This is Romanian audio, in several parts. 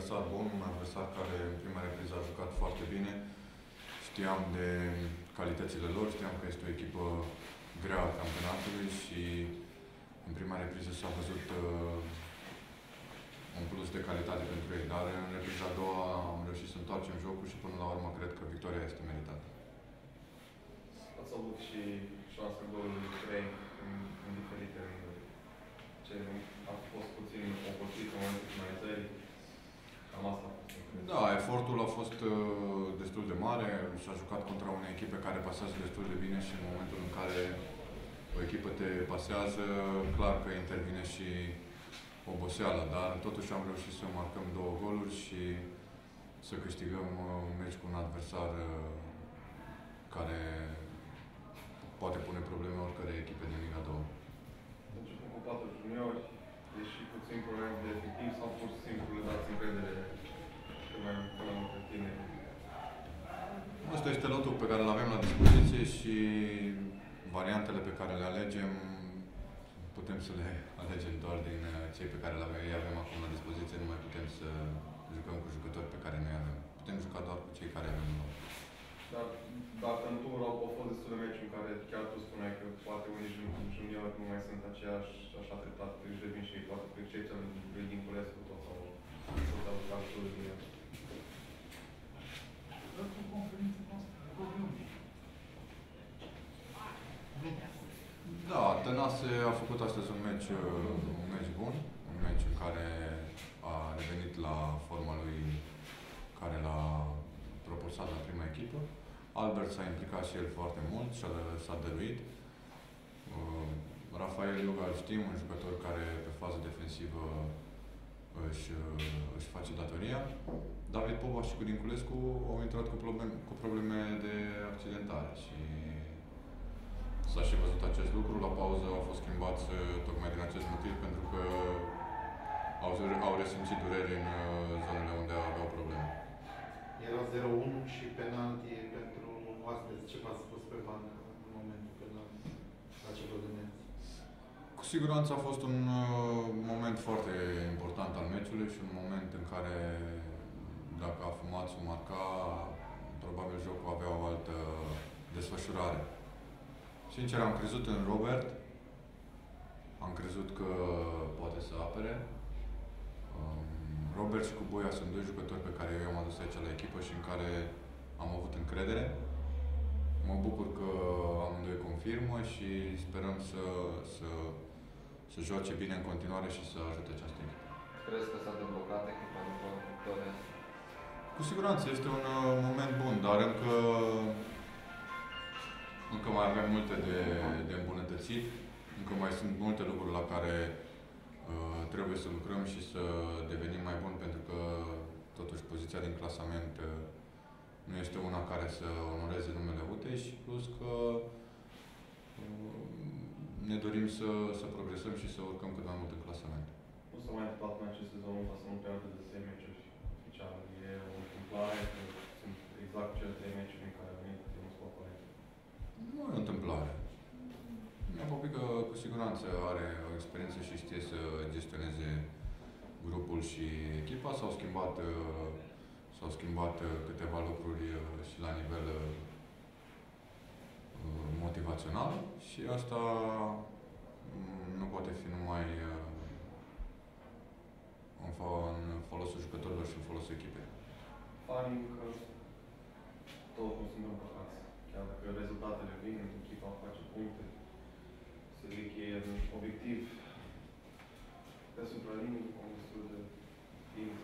adversar bun, un adversar care în prima repriză a jucat foarte bine. Știam de calitățile lor, știam că este o echipă grea a campionatului și în prima repriză s-a văzut uh, un plus de calitate pentru ei, dar în repriza a doua am reușit să întoarcem jocul și până la urmă cred că victoria este meritată. Ați avut și șansa golului 3 în, în diferite rânduri. Ce a fost puțin oposit în momentul finalizării. Cam asta a fost. Da, efortul a fost uh, destul de mare. S-a jucat contra unei echipe care pasează destul de bine și în momentul în care o echipă te pasează, clar că intervine și oboseala, dar totuși am reușit să marcăm două goluri și să câștigăm uh, un meci cu un adversar uh, care poate pune probleme oricărei echipe din Liga 2. Deci, cu patru juniori, deși puțin probleme de efectiv sau pur și simplu și variantele pe care le alegem putem să le alegem doar din uh, cei pe care îi avem acum la dispoziție, nu mai putem să jucăm cu jucători pe care noi avem. Putem juca doar cu cei care avem noi. Dar dacă în tur au, au fost destule meciuri în care chiar tu spuneai că poate unii juniori nu mai sunt aceiași, așa treptat, își revin și ei, poate că cei ce îl din Culescu tot sau tot au jucat cu bine. Da, Tănase a făcut astăzi un meci, un meci bun, un meci în care a revenit la forma lui care l-a propulsat la prima echipă. Albert s-a implicat și el foarte mult și s-a dăruit. Uh, Rafael Iuga îl știm, un jucător care pe fază defensivă își, își face datoria. David Popa și Cudin Culescu au intrat cu probleme, cu probleme de accidentare și s-a și văzut acest lucru. La pauză au fost schimbați tocmai din acest motiv pentru că au, au resimțit dureri în uh, zonele unde aveau probleme. Era 0-1 și penalti pentru astăzi. Ce v-ați spus pe bancă în momentul când la ce vedeți? Cu siguranță a fost un uh, moment foarte important al meciului și un moment în care dacă a fumat și marca, probabil jocul avea o altă desfășurare. Sincer, am crezut în Robert. Am crezut că poate să apere. Um, Robert și cu Boia sunt doi jucători pe care eu i-am adus aici la echipă și în care am avut încredere. Mă bucur că amândoi confirmă și sperăm să, să, să joace bine în continuare și să ajute această echipă. Crezi că s-a deblocat echipa după victoria Cu siguranță este un uh, moment bun, dar încă încă mai avem multe de, de îmbunătățit, încă mai sunt multe lucruri la care uh, trebuie să lucrăm și să devenim mai buni, pentru că totuși poziția din clasament uh, nu este una care să onoreze numele UTE și plus că uh, ne dorim să, să progresăm și să urcăm cât mai mult în clasament. Nu s-a mai întâmplat în acest sezon să nu pierdă de 10 meciuri oficiale. E o întâmplare că sunt exact cele 3 meciuri în care a venit Timus Papaie. Nu e o întâmplare. Popică cu siguranță are o experiență și știe să gestioneze grupul și echipa. S-au schimbat, uh, s-au schimbat uh, câteva lucruri uh, și la nivel motivațional și asta mm, nu poate fi numai în folosul jucătorilor și în folosul echipei. Fanii că toți nu sunt împăcați. Chiar dacă rezultatele vin, echipa face puncte, să zic, e un obiectiv deasupra linii, cum destul de bine.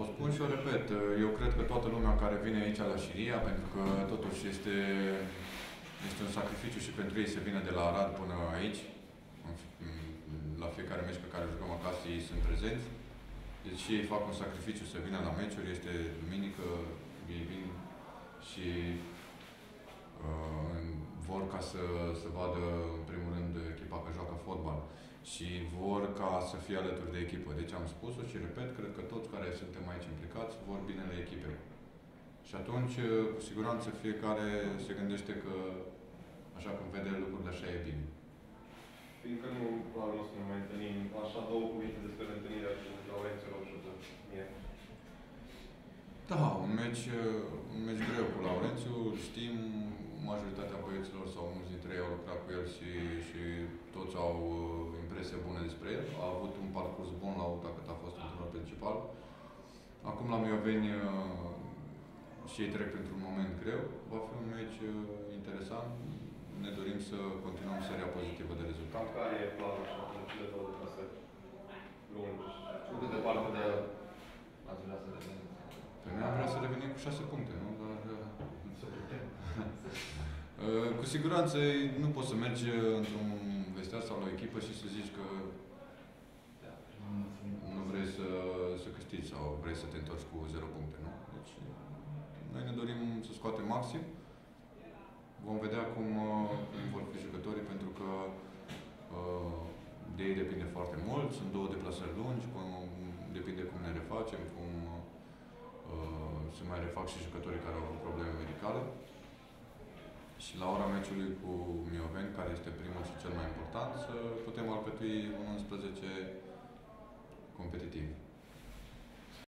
O spun și o repet, eu cred că toată lumea care vine aici la Șiria, pentru că totuși este, este un sacrificiu și pentru ei se vine de la Arad până aici, la fiecare meci pe care jucăm acasă, ei sunt prezenți. Deci ei fac un sacrificiu să vină la meciuri, este duminică, ei vin și uh, vor ca să, să vadă, în primul rând, echipa că joacă fotbal și vor ca să fie alături de echipă. Deci am spus-o și repet, cred că toți care suntem aici implicați vor binele echipei. Și atunci, uh, cu siguranță, fiecare se gândește că așa cum vede lucrurile, așa e bine. Fiindcă nu, la nu să ne mai întâlnim, așa două cuvinte despre întâlnirea cu Laurențiu Roșu, Da, un meci, uh, un meci greu cu Laurențiu, lucrat cu el și, și toți au uh, impresie bune despre el. A avut un parcurs bun la UTA cât a fost antrenor principal. Acum la Mioveni uh, și ei trec printr-un moment greu. Va fi un meci uh, interesant. Ne dorim să continuăm seria pozitivă de rezultate. Cam care e planul așa pentru cele două deplasări lungi? Cu cât de parte de ați vrea să reveniți? Pe noi am vrea să revenim cu șase puncte, nu? Dar, uh, Să putem. uh, cu siguranță nu poți să mergi uh, într-un vestiar sau la o echipă și să zici că nu vrei să, să câștigi sau vrei să te întorci cu 0 puncte, nu? Deci, noi ne dorim să scoatem maxim. Vom vedea cum, uh, cum vor fi jucătorii, pentru că uh, de ei depinde foarte mult. Sunt două deplasări lungi, cum, depinde cum ne refacem, cum uh, se mai refac și jucătorii care au avut probleme medicale. Și la ora meciului cu Mioveni, care este primul și cel mai important, să putem alcătui un 11 competitiv.